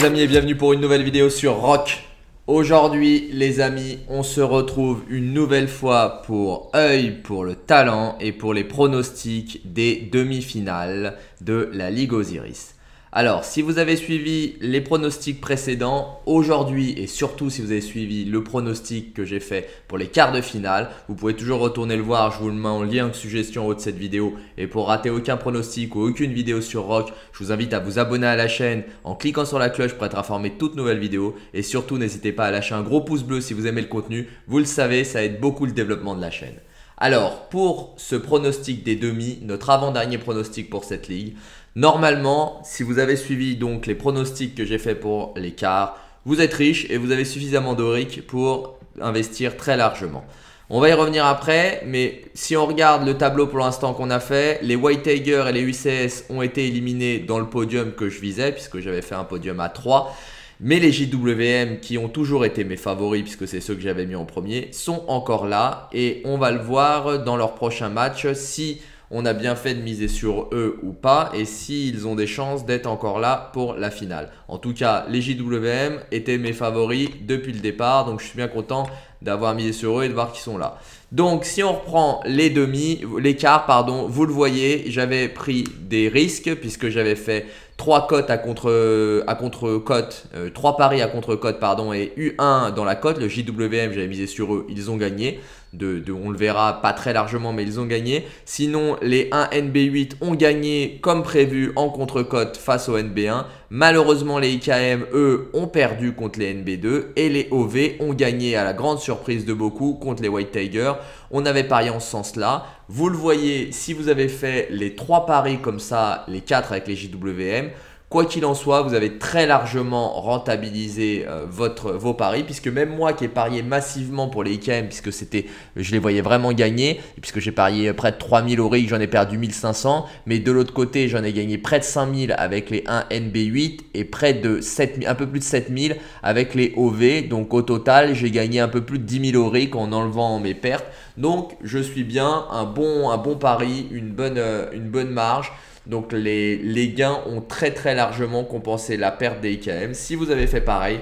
les amis et bienvenue pour une nouvelle vidéo sur Rock. Aujourd'hui les amis, on se retrouve une nouvelle fois pour œil pour le talent et pour les pronostics des demi-finales de la Ligue Osiris. Alors, si vous avez suivi les pronostics précédents, aujourd'hui et surtout si vous avez suivi le pronostic que j'ai fait pour les quarts de finale, vous pouvez toujours retourner le voir, je vous le mets en lien suggestion en haut de cette vidéo. Et pour rater aucun pronostic ou aucune vidéo sur Rock, je vous invite à vous abonner à la chaîne en cliquant sur la cloche pour être informé de toutes nouvelles vidéos. Et surtout, n'hésitez pas à lâcher un gros pouce bleu si vous aimez le contenu. Vous le savez, ça aide beaucoup le développement de la chaîne. Alors, pour ce pronostic des demi, notre avant-dernier pronostic pour cette ligue, Normalement, si vous avez suivi donc les pronostics que j'ai fait pour les quarts, vous êtes riche et vous avez suffisamment d'oric pour investir très largement. On va y revenir après, mais si on regarde le tableau pour l'instant qu'on a fait, les White Tiger et les UCS ont été éliminés dans le podium que je visais, puisque j'avais fait un podium à 3. Mais les JWM, qui ont toujours été mes favoris, puisque c'est ceux que j'avais mis en premier, sont encore là. Et on va le voir dans leur prochain match si on a bien fait de miser sur eux ou pas et s'ils ont des chances d'être encore là pour la finale. En tout cas, les JWM étaient mes favoris depuis le départ, donc je suis bien content d'avoir misé sur eux et de voir qu'ils sont là. Donc si on reprend les demi, quarts, pardon, vous le voyez, j'avais pris des risques puisque j'avais fait 3 cotes à contre à contre cote, 3 paris à contre cote pardon et U1 dans la cote, le JWM, j'avais misé sur eux, ils ont gagné de, on le verra pas très largement, mais ils ont gagné. Sinon, les 1 NB8 ont gagné comme prévu en contre-cote face au NB1. Malheureusement, les IKM, eux, ont perdu contre les NB2 et les OV ont gagné à la grande surprise de beaucoup contre les White Tiger. On avait parié en ce sens-là. Vous le voyez, si vous avez fait les 3 paris comme ça, les 4 avec les JWM, Quoi qu'il en soit, vous avez très largement rentabilisé euh, votre, vos paris, puisque même moi qui ai parié massivement pour les IKM, puisque c'était, je les voyais vraiment gagner, puisque j'ai parié près de 3000 au RIG, j'en ai perdu 1500, mais de l'autre côté, j'en ai gagné près de 5000 avec les 1 NB8 et près de 7000, un peu plus de 7000 avec les OV. Donc au total, j'ai gagné un peu plus de 10 000 au RIG en enlevant mes pertes. Donc je suis bien, un bon, pari, une bonne, euh, une bonne marge. Donc les, gains ont très très largement compensé la perte des IKM. Si vous avez fait pareil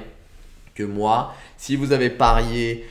que moi, si vous avez parié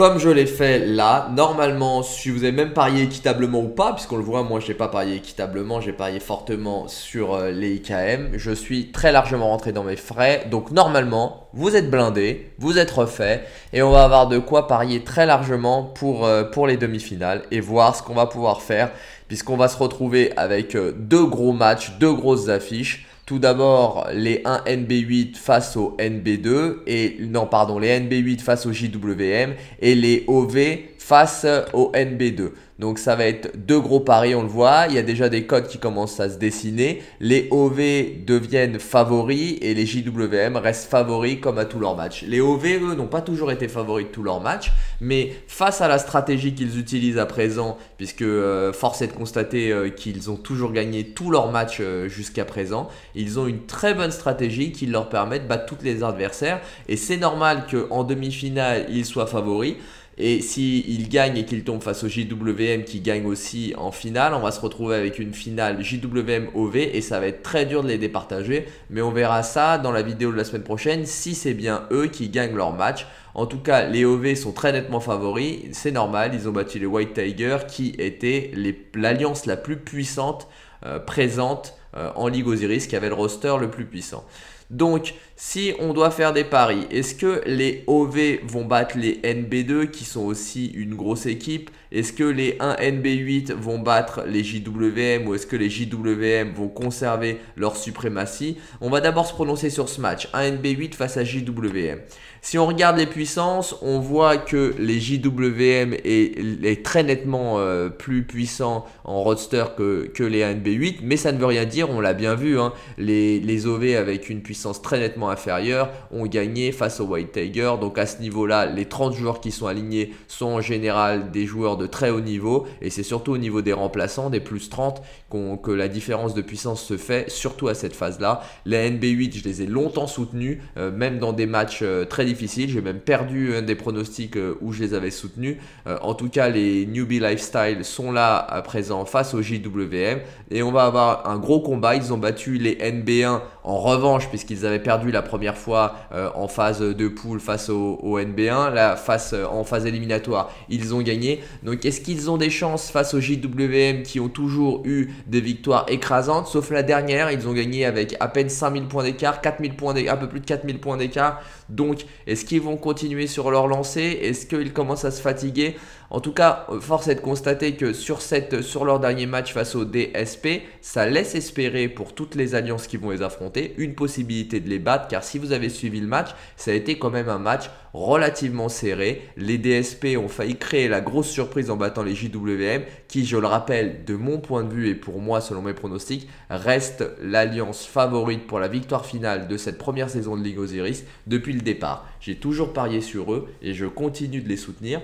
comme je l'ai fait là, normalement, si vous avez même parié équitablement ou pas, puisqu'on le voit, moi je n'ai pas parié équitablement, j'ai parié fortement sur euh, les IKM, je suis très largement rentré dans mes frais. Donc normalement, vous êtes blindé, vous êtes refait, et on va avoir de quoi parier très largement pour, euh, les demi-finales et voir ce qu'on va pouvoir faire, puisqu'on va se retrouver avec euh, deux gros matchs, deux grosses affiches. Tout d'abord, les 1 NB8 face au NB2 et non pardon, les NB8 face au JWM et les OV face au NB2. Donc ça va être deux gros paris, on le voit. Il y a déjà des codes qui commencent à se dessiner. Les OV deviennent favoris et les JWM restent favoris comme à tous leurs matchs. Les OV, eux, n'ont pas toujours été favoris de tous leurs matchs, mais face à la stratégie qu'ils utilisent à présent, puisque euh, force est de constater euh, qu'ils ont toujours gagné tous leurs matchs euh, jusqu'à présent, ils ont une très bonne stratégie qui leur permet de battre tous les adversaires. Et c'est normal qu'en demi-finale, ils soient favoris. Et s'il gagne et qu'il tombe face au JWM qui gagne aussi en finale, on va se retrouver avec une finale JWM-OV et ça va être très dur de les départager. Mais on verra ça dans la vidéo de la semaine prochaine si c'est bien eux qui gagnent leur match. En tout cas, les OV sont très nettement favoris. C'est normal, ils ont battu les White Tiger qui étaient l'alliance la plus puissante euh, présente euh, en Ligue Osiris, qui avait le roster le plus puissant. Donc, si on doit faire des paris, est-ce que les OV vont battre les NB2 qui sont aussi une grosse équipe Est-ce que les 1 NB8 vont battre les JWM ou est-ce que les JWM vont conserver leur suprématie? On va d'abord se prononcer sur ce match, 1 NB8 face à JWM. Si on regarde les puissances, on voit que les JWM est, très nettement euh, plus puissant en roadster que, les 1 NB8, mais ça ne veut rien dire, on l'a bien vu, hein. les, les OV avec une puissance très nettement inférieure ont gagné face au White Tiger. Donc à ce niveau-là, les 30 joueurs qui sont alignés sont en général des joueurs de très haut niveau et c'est surtout au niveau des remplaçants, des plus 30, que la différence de puissance se fait, surtout à cette phase-là. Les NB8, je les ai longtemps soutenus, euh, même dans des matchs euh, très difficiles. J'ai même perdu un des pronostics euh, où je les avais soutenus. en tout cas, les Newbie Lifestyle sont là à présent face au JWM et on va avoir un gros combat. Ils ont battu les NB1 En revanche, puisqu'ils avaient perdu la première fois euh, en phase de poule face au, NB1, la face, euh, en phase éliminatoire, ils ont gagné. Donc est-ce qu'ils ont des chances face au JWM qui ont toujours eu des victoires écrasantes? Sauf la dernière, ils ont gagné avec à peine 5000 points d'écart, 4000 points un peu plus de 4000 points d'écart. Donc est-ce qu'ils vont continuer sur leur lancée? Est-ce qu'ils commencent à se fatiguer? En tout cas, force est de constater que sur leur dernier match face au DSP, ça laisse espérer pour toutes les alliances qui vont les affronter une possibilité de les battre. Car si vous avez suivi le match, ça a été quand même un match relativement serré. Les DSP ont failli créer la grosse surprise en battant les JWM, qui, je le rappelle, de mon point de vue et pour moi, selon mes pronostics, reste l'alliance favorite pour la victoire finale de cette première saison de Ligue Osiris depuis le départ. J'ai toujours parié sur eux et je continue de les soutenir.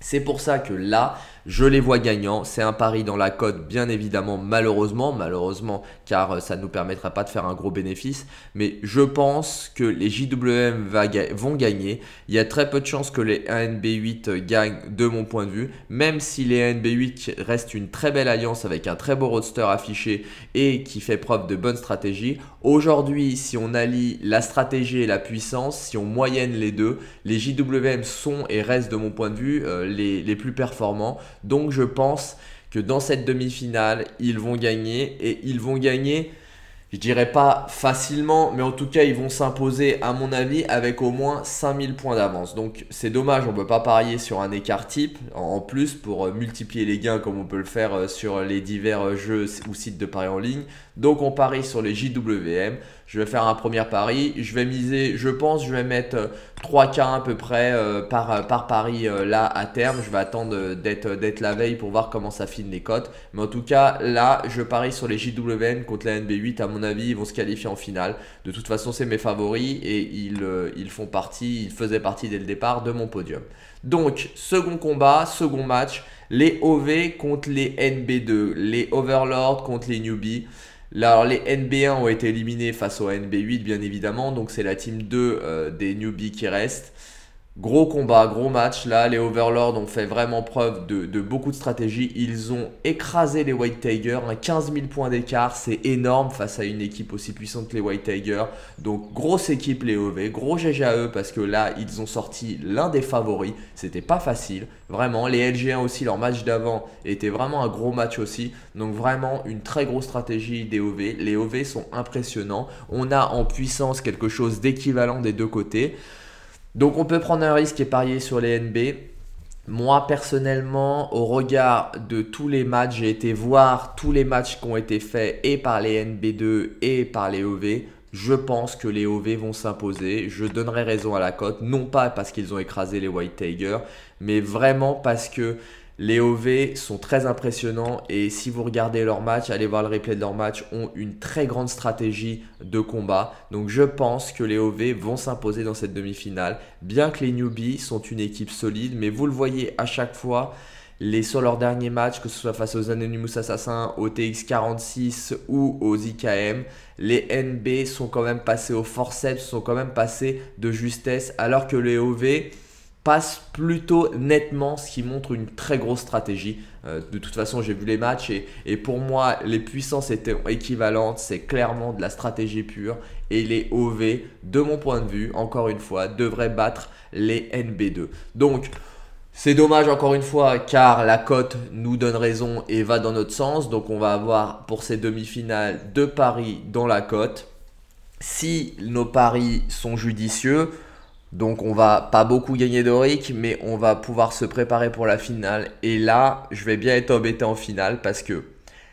C'est pour ça que là, je les vois gagnants. C'est un pari dans la cote, bien évidemment, malheureusement, malheureusement, car euh, ça ne nous permettra pas de faire un gros bénéfice. Mais je pense que les JWM vont gagner. Il y a très peu de chances que les ANB8 gagnent de mon point de vue, même si les ANB8 restent une très belle alliance avec un très beau roadster affiché et qui fait preuve de bonne stratégie. Aujourd'hui, si on allie la stratégie et la puissance, si on moyenne les deux, les JWM sont et restent de mon point de vue euh, les, plus performants. Donc je pense que dans cette demi-finale, ils vont gagner et ils vont gagner, je dirais pas facilement, mais en tout cas, ils vont s'imposer, à mon avis, avec au moins 5000 points d'avance. Donc c'est dommage, on ne peut pas parier sur un écart type en plus pour euh, multiplier les gains comme on peut le faire euh, sur les divers euh, jeux ou sites de paris en ligne. Donc on parie sur les JWM. Je vais faire un premier pari. Je vais miser, je pense, je vais mettre 3K à peu près euh, par, euh, par pari euh, là à terme. Je vais attendre d'être la veille pour voir comment ça file les cotes. Mais en tout cas, là, je parie sur les JWN contre la NB8. À mon avis, ils vont se qualifier en finale. De toute façon, c'est mes favoris et ils, ils font partie, ils faisaient partie dès le départ de mon podium. Donc, second combat, second match, les OV contre les NB2, les Overlords contre les Newbies. Là, alors les NB1 ont été éliminés face aux NB8 bien évidemment, donc c'est la team 2 euh, des newbies qui restent. Gros combat, gros match. Là, les Overlords ont fait vraiment preuve de, beaucoup de stratégie. Ils ont écrasé les White Tigers. 15 000 points d'écart, c'est énorme face à une équipe aussi puissante que les White Tigers. Donc, grosse équipe les OV, gros GG eux parce que là, ils ont sorti l'un des favoris. C'était pas facile, vraiment. Les LG1 aussi, leur match d'avant était vraiment un gros match aussi. Donc, vraiment une très grosse stratégie des OV. Les OV sont impressionnants. On a en puissance quelque chose d'équivalent des deux côtés. Donc on peut prendre un risque et parier sur les NB. Moi personnellement, au regard de tous les matchs, j'ai été voir tous les matchs qui ont été faits et par les NB2 et par les OV. Je pense que les OV vont s'imposer. Je donnerai raison à la cote, non pas parce qu'ils ont écrasé les White Tiger, mais vraiment parce que les OV sont très impressionnants et si vous regardez leur match, allez voir le replay de leur match, ont une très grande stratégie de combat. Donc je pense que les OV vont s'imposer dans cette demi-finale, bien que les newbies sont une équipe solide, mais vous le voyez à chaque fois, sur leur dernier match, que ce soit face aux Anonymous Assassins, aux TX46 ou aux IKM, les NB sont quand même passés au forceps, sont quand même passés de justesse, alors que les OV passe plutôt nettement, ce qui montre une très grosse stratégie. Euh, de toute façon, j'ai vu les matchs et, pour moi, les puissances étaient équivalentes. C'est clairement de la stratégie pure. Et les OV, de mon point de vue, encore une fois, devraient battre les NB2. Donc, c'est dommage encore une fois car la cote nous donne raison et va dans notre sens. Donc on va avoir pour ces demi-finales deux paris dans la cote. Si nos paris sont judicieux, donc on va pas beaucoup gagner d'Oric, mais on va pouvoir se préparer pour la finale. Et là, je vais bien être embêté en finale parce que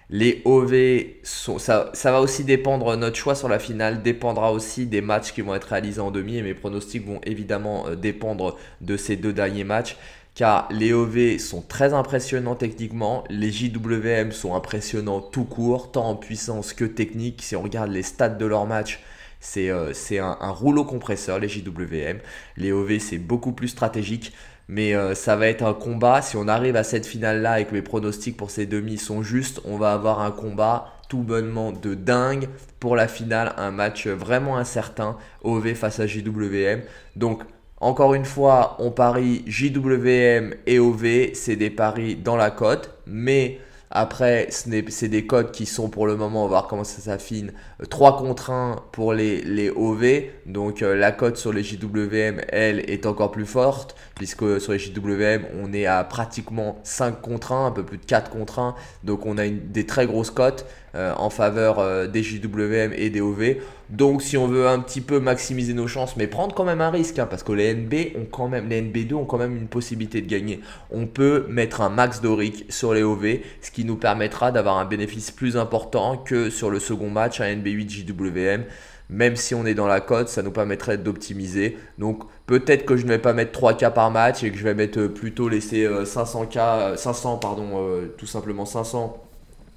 les OV, sont, ça, va aussi dépendre, notre choix sur la finale dépendra aussi des matchs qui vont être réalisés en demi. Et mes pronostics vont évidemment euh, dépendre de ces deux derniers matchs. Car les OV sont très impressionnants techniquement, les JWM sont impressionnants tout court, tant en puissance que technique. Si on regarde les stats de leur match, c'est euh, un, rouleau compresseur, les JWM. Les OV, c'est beaucoup plus stratégique. Mais euh, ça va être un combat. Si on arrive à cette finale-là et que mes pronostics pour ces demi sont justes, on va avoir un combat tout bonnement de dingue pour la finale. Un match vraiment incertain. OV face à JWM. Donc, encore une fois, on parie JWM et OV. C'est des paris dans la cote. Mais Après, c'est des codes qui sont pour le moment, on va voir comment ça s'affine, 3 contre 1 pour les, les OV. Donc la cote sur les JWM, elle, est encore plus forte, puisque sur les JWM, on est à pratiquement 5 contre 1, un peu plus de 4 contre 1. Donc on a une, des très grosses cotes. Euh, en faveur euh, des JWM et des OV. Donc si on veut un petit peu maximiser nos chances, mais prendre quand même un risque, hein, parce que les NB ont quand même, les NB2 ont quand même une possibilité de gagner. On peut mettre un max doric sur les OV, ce qui nous permettra d'avoir un bénéfice plus important que sur le second match, un NB8 JWM même si on est dans la cote, ça nous permettrait d'optimiser. Donc peut-être que je ne vais pas mettre 3K par match et que je vais mettre plutôt laisser 500K, 500 pardon, tout simplement 500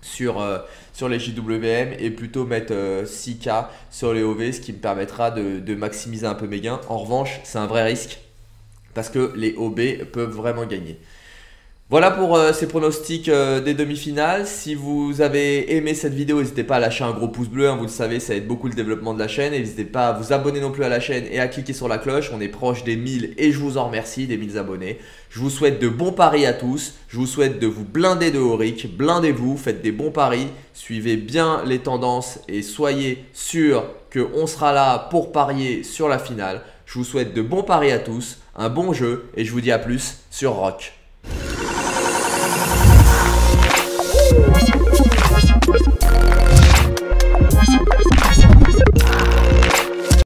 sur, euh, sur les JWM et plutôt mettre 6K euh, sur les OV, ce qui me permettra de, de maximiser un peu mes gains. En revanche, c'est un vrai risque parce que les OB peuvent vraiment gagner. Voilà pour euh, ces pronostics euh, des demi-finales. Si vous avez aimé cette vidéo, n'hésitez pas à lâcher un gros pouce bleu. Hein, vous le savez, ça aide beaucoup le développement de la chaîne. N'hésitez pas à vous abonner non plus à la chaîne et à cliquer sur la cloche. On est proche des 1000 et je vous en remercie, des 1000 abonnés. Je vous souhaite de bons paris à tous. Je vous souhaite de vous blinder de Auric. Blindez-vous, faites des bons paris. Suivez bien les tendances et soyez sûr qu'on sera là pour parier sur la finale. Je vous souhaite de bons paris à tous, un bon jeu et je vous dis à plus sur Rock.